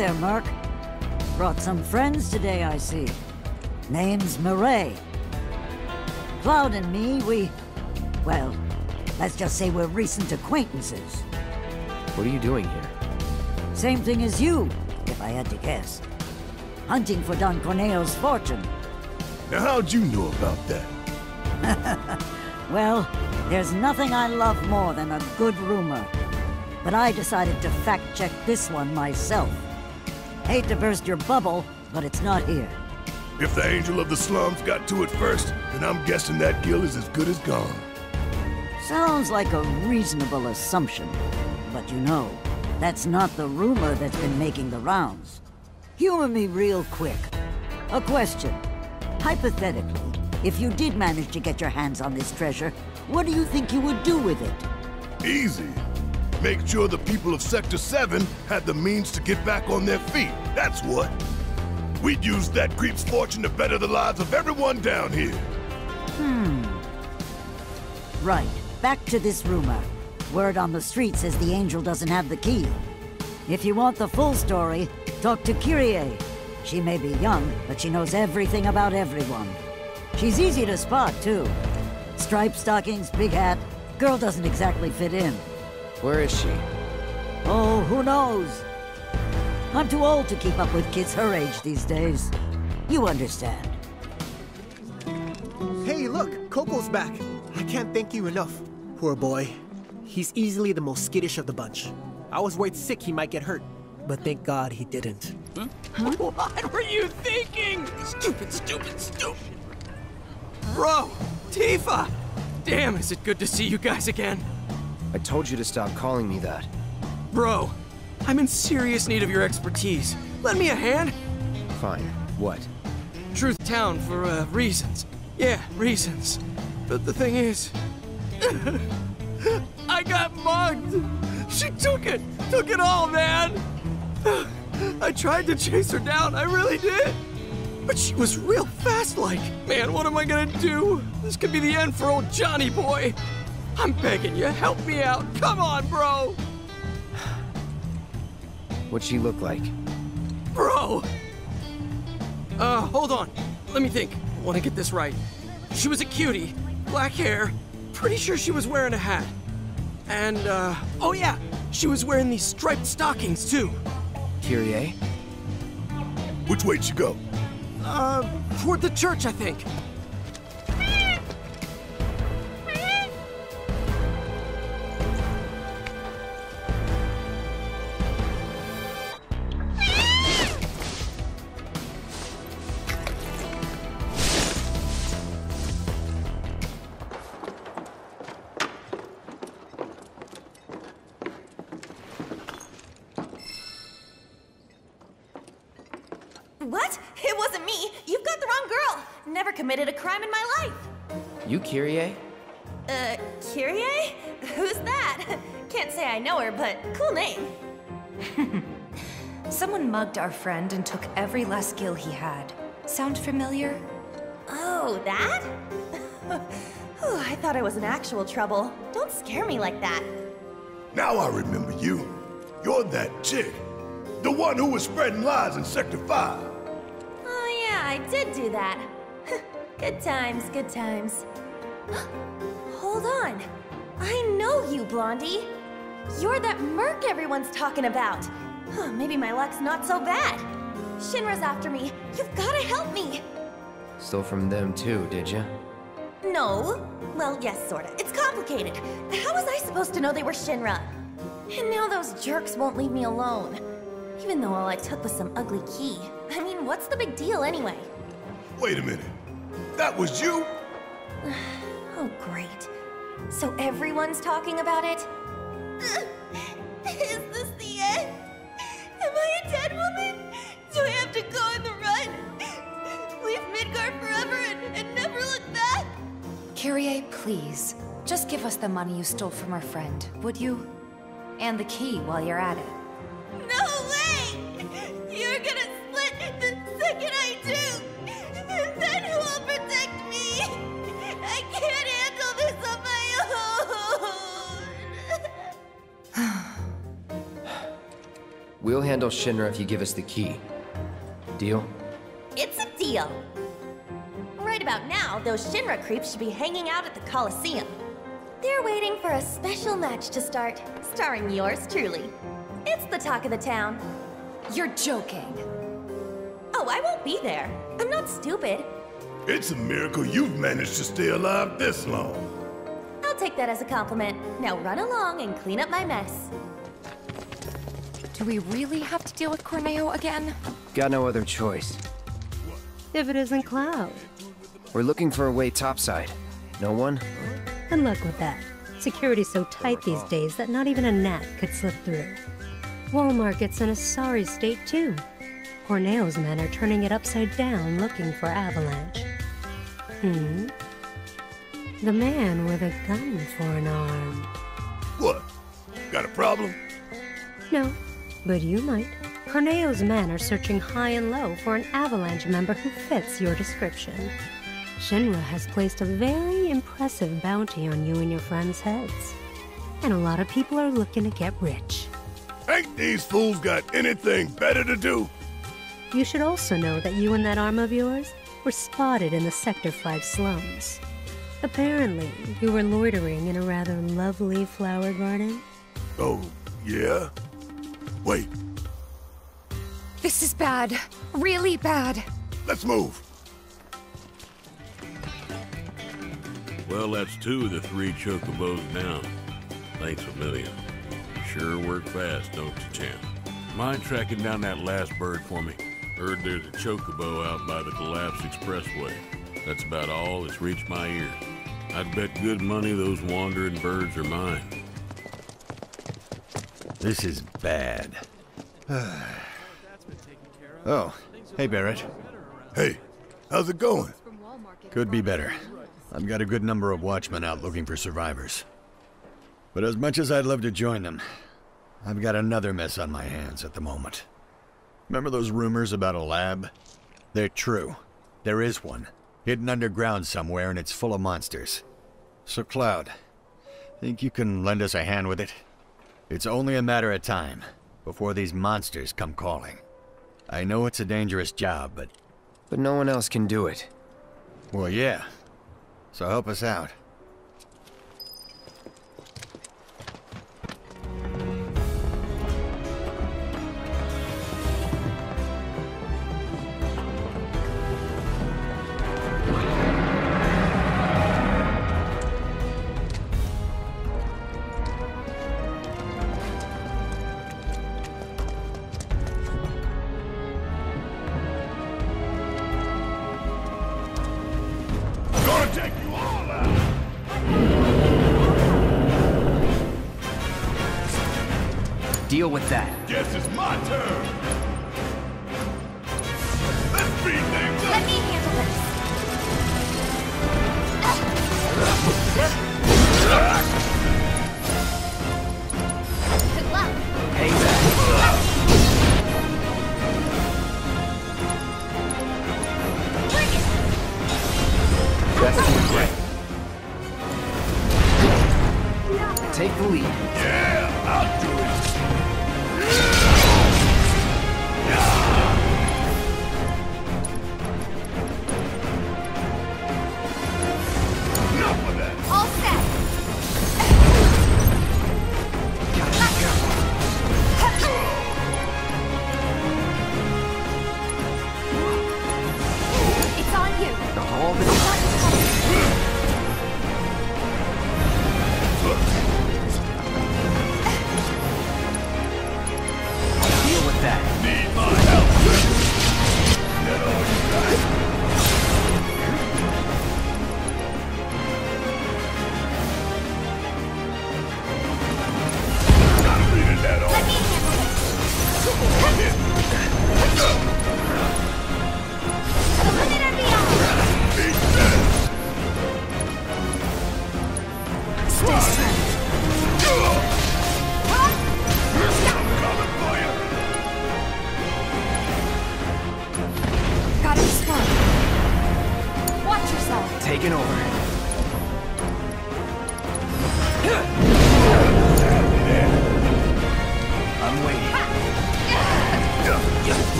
Hey there, Merc. Brought some friends today, I see. Name's Mireille. Cloud and me, we... Well, let's just say we're recent acquaintances. What are you doing here? Same thing as you, if I had to guess. Hunting for Don Corneo's fortune. Now how'd you know about that? Well, there's nothing I love more than a good rumor. But I decided to fact-check this one myself. I hate to burst your bubble, but it's not here. If the Angel of the Slums got to it first, then I'm guessing that gill is as good as gone. Sounds like a reasonable assumption. But you know, that's not the rumor that's been making the rounds. Humor me real quick. A question. Hypothetically, if you did manage to get your hands on this treasure, what do you think you would do with it? Easy. Make sure the people of Sector 7 had the means to get back on their feet. That's what. We'd use that creep's fortune to better the lives of everyone down here. Hmm. Right, back to this rumor. Word on the street says the angel doesn't have the key. If you want the full story, talk to Kyrie. She may be young, but she knows everything about everyone. She's easy to spot, too. Striped stockings, big hat. Girl doesn't exactly fit in. Where is she? Oh, who knows? I'm too old to keep up with kids her age these days. You understand. Hey, look, Coco's back. I can't thank you enough. Poor boy. He's easily the most skittish of the bunch. I was worried sick he might get hurt, but thank God he didn't. What were you thinking? Stupid, stupid, stupid. Bro, Tifa! Damn, is it good to see you guys again? I told you to stop calling me that. Bro, I'm in serious need of your expertise. Lend me a hand. Fine. What? Truth Town for, uh, reasons. Yeah, reasons. But the thing is... I got mugged! She took it! Took it all, man! I tried to chase her down, I really did! But she was real fast like. Man, what am I gonna do? This could be the end for old Johnny boy. I'm begging you, help me out. Come on, bro! What'd she look like? Bro! Uh, hold on. Let me think. I want to get this right. She was a cutie, black hair. Pretty sure she was wearing a hat. And, uh, oh yeah, she was wearing these striped stockings too. Kyrie? Which way'd she go? Uh, toward the church, I think. You Kyrie? Uh, Kyrie? Who's that? Can't say I know her, but cool name. Someone mugged our friend and took every last gil he had. Sound familiar? Oh, that? Whew, I thought I was in actual trouble. Don't scare me like that. Now I remember you. You're that chick. The one who was spreading lies in Sector 5. Oh, yeah, I did do that. good times, good times. Hold on. I know you, Blondie. You're that merc everyone's talking about. Huh, Maybe my luck's not so bad. Shinra's after me. You've gotta help me. Stole from them too, did you? No. Well, yes, sorta. It's complicated. How was I supposed to know they were Shinra? And now those jerks won't leave me alone. Even though all I took was some ugly key. I mean, what's the big deal anyway? Wait a minute. That was you? Oh, great. So everyone's talking about it? Is this the end? Am I a dead woman? Do I have to go on the run? Leave Midgard forever and, and never look back? Kyrie, please. Just give us the money you stole from our friend, would you? And the key while you're at it. We'll handle Shinra if you give us the key. Deal? It's a deal. Right about now, those Shinra creeps should be hanging out at the Coliseum. They're waiting for a special match to start, starring yours truly. It's the talk of the town. You're joking. Oh, I won't be there. I'm not stupid. It's a miracle you've managed to stay alive this long. I'll take that as a compliment. Now run along and clean up my mess. Do we really have to deal with Corneo again? Got no other choice. If it isn't Cloud. We're looking for a way topside. No one? And luck with that. Security's so tight these days that not even a gnat could slip through. Wall Market's in a sorry state too. Corneo's men are turning it upside down looking for Avalanche. Hmm? The man with a gun for an arm. What? Got a problem? No, but you might. Corneo's men are searching high and low for an Avalanche member who fits your description. Shinra has placed a very impressive bounty on you and your friends' heads. And a lot of people are looking to get rich. Ain't these fools got anything better to do? You should also know that you and that arm of yours were spotted in the Sector 5 slums. Apparently, you were loitering in a rather lovely flower garden. Oh, yeah? Wait, This is bad. Really bad. let's move. Well, that's two of the three chocobos down. Thanks a million. Sure work fast, don't you, champ? Mind tracking down that last bird for me? Heard there's a chocobo out by the collapsed expressway. That's about all that's reached my ear. I'd bet good money those wandering birds are mine. This is bad. oh, hey Barret. Hey, how's it going? Could be better. I've got a good number of watchmen out looking for survivors. But as much as I'd love to join them, I've got another mess on my hands at the moment. Remember those rumors about a lab? They're true. There is one, hidden underground somewhere, and it's full of monsters. So, Cloud, think you can lend us a hand with it? It's only a matter of time before these monsters come calling. I know it's a dangerous job, but But no one else can do it. well, yeah. So help us out.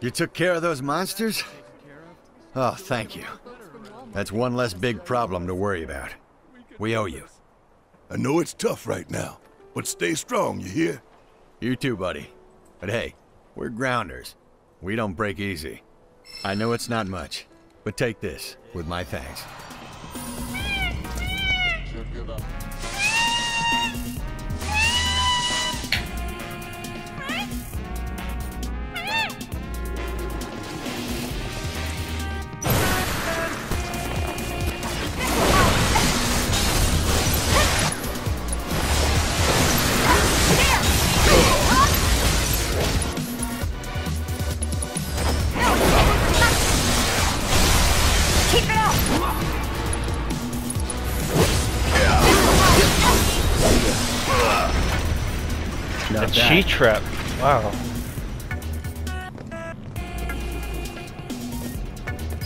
You took care of those monsters? Oh, thank you. That's one less big problem to worry about. We owe you. I know it's tough right now, but stay strong, you hear? You too, buddy. But hey, we're grounders. We don't break easy. I know it's not much, but take this with my thanks. Not A bad. cheat trap. Wow.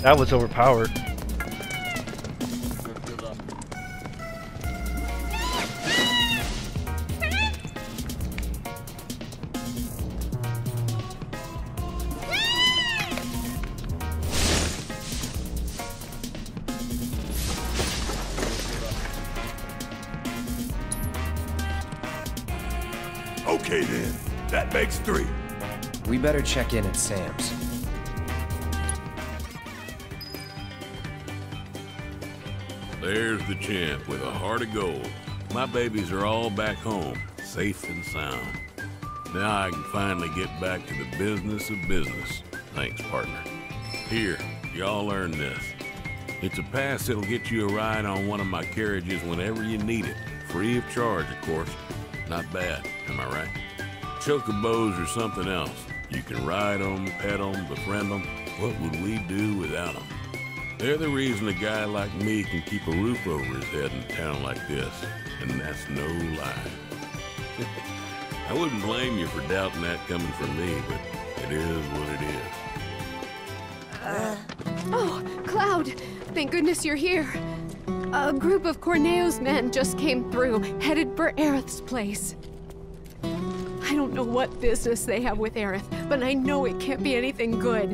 That was overpowered. Better check in at Sam's. There's the champ with a heart of gold. My babies are all back home, safe and sound. Now I can finally get back to the business of business. Thanks, partner. Here, y'all earn this. It's a pass that'll get you a ride on one of my carriages whenever you need it. Free of charge, of course. Not bad, am I right? Chocobos or something else. You can ride them, pet them, befriend them. What would we do without them? They're the reason a guy like me can keep a roof over his head in a town like this. And that's no lie. I wouldn't blame you for doubting that coming from me, but it is what it is. Uh, oh, Cloud! Thank goodness you're here. A group of Corneo's men just came through, headed for Aerith's place. I don't know what business they have with Aerith, but I know it can't be anything good.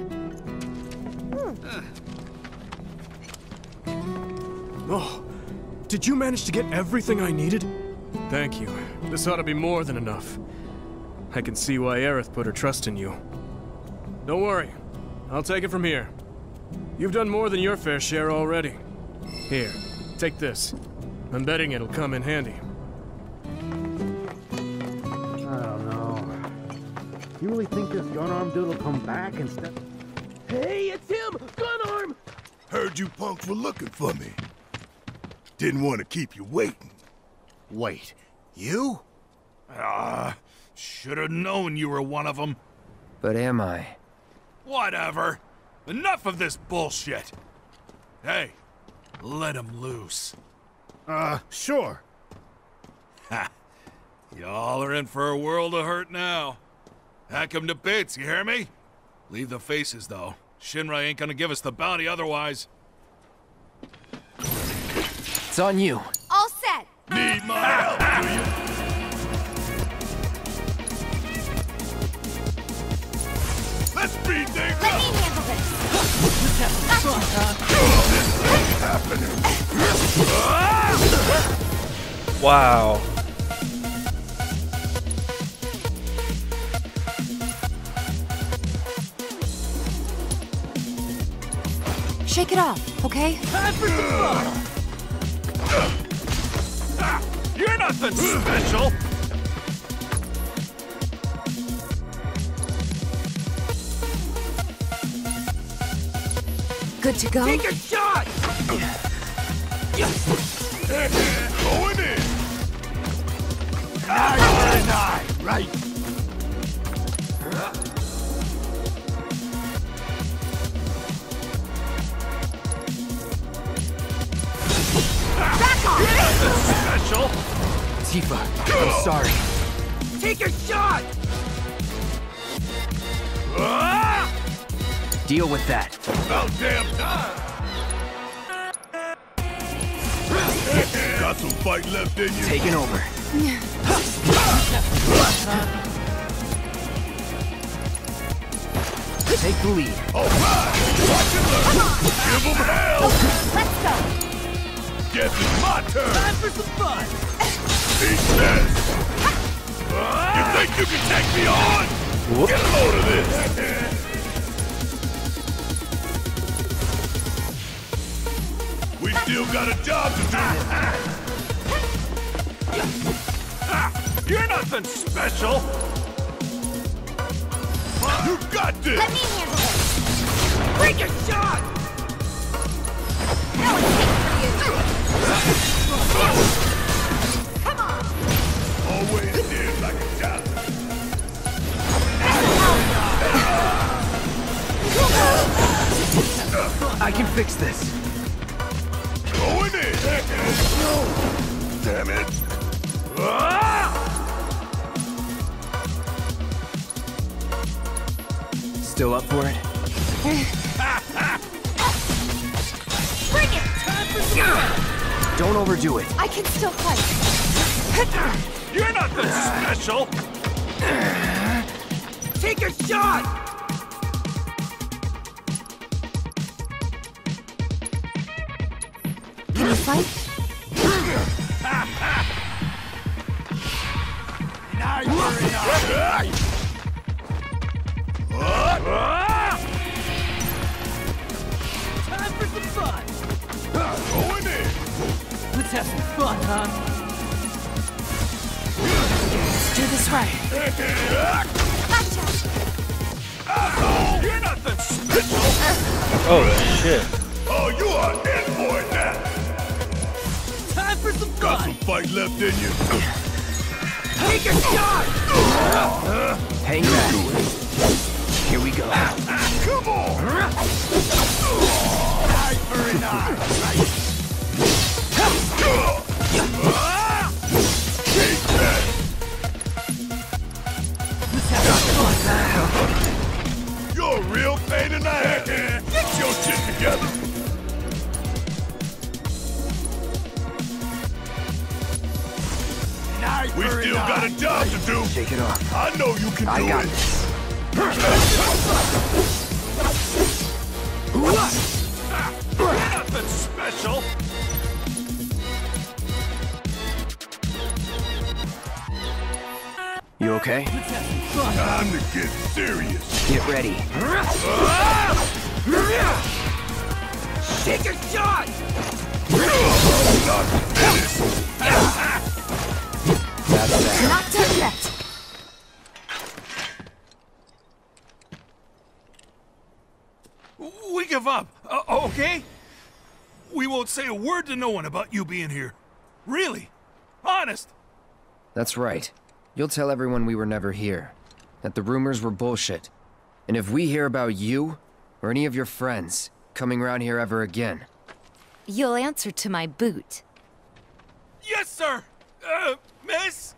Hmm. Oh, did you manage to get everything I needed? Thank you. This ought to be more than enough. I can see why Aerith put her trust in you. Don't worry. I'll take it from here. You've done more than your fair share already. Here, take this. I'm betting it'll come in handy. You really think this gun arm dude will come back instead? Hey, it's him! Gun arm! Heard you punks were looking for me. Didn't want to keep you waiting. Wait, you? Ah, should have known you were one of them. But am I? Whatever. Enough of this bullshit. Hey, let him loose. Uh, sure. Ha! Y'all are in for a world of hurt now. Hack 'em to bits, you hear me? Leave the faces, though. Shinra ain't gonna give us the bounty otherwise. It's on you. All set. Need my help, do you? Let's speed things Let up! me handle this. Wow. Shake it off, okay? You're nothing special! Good to go? Take a shot! Going in! Eye for an eye, right? Special? Tifa, I'm sorry. Take a shot! Ah! Deal with that. About damn time! Got some fight left in you? Taking over. Take the lead. All right! Watch and learn! Give them hell! Let's go. Guess it's my turn! Time for some fun! Eat this! You think you can take me on? Get a load of this! We still got a job to do! You're nothing special! You got this! Let me handle this. Take a shot! No I can fix this. Going in! Damn it! Still up for it? Bring it. Don't overdo it. I can still fight. You're not nothing special! Take a shot! Can you fight? Now you're in have some fun, huh? Let's do this right. You're not the special! Oh, shit. Oh, you are in for it now! Time for some Got fun! some fight left in you? Take a shot! Hang back. Here we go. Come on! Eye for an eye, Take that! You're a real pain in the ass! Get your shit together! We still got a job to do! Shake it off. I know you can I do got it! this. Nothing special! You okay? Time to get serious! Get ready. Take a shot! Not finished! That's that. Not done yet. We give up, uh, okay? We won't say a word to no one about you being here. Really? Honest? That's right. You'll tell everyone we were never here. That the rumors were bullshit. And if we hear about you, or any of your friends, coming around here ever again, You'll answer to my boot. Yes, sir! Uh, miss?